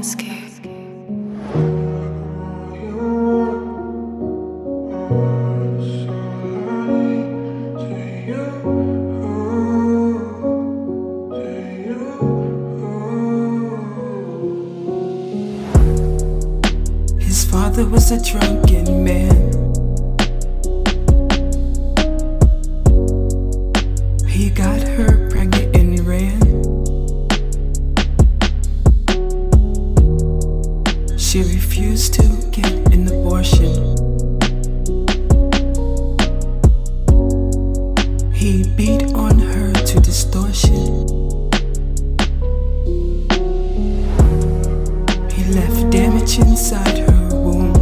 landscape. His father was a drunken man She refused to get an abortion. He beat on her to distortion. He left damage inside her womb.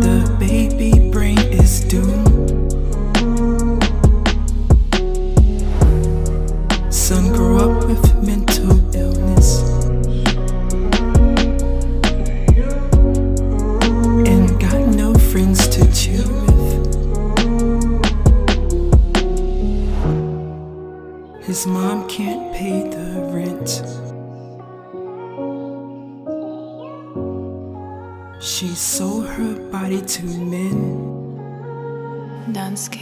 The baby brain is doomed. Son grew up with mental His mom can't pay the rent. She sold her body to men. Danske.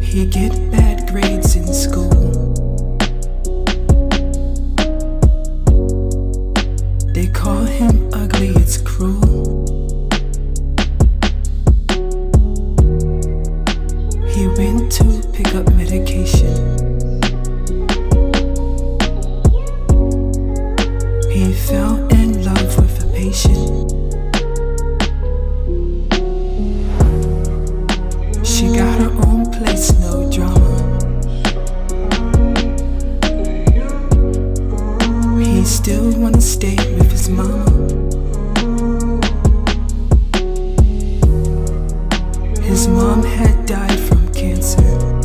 He get bad grades in school. pick up medication. He fell in love with a patient. She got her own place, no drama. He still wanna stay with his mama. His mom had died from cancer.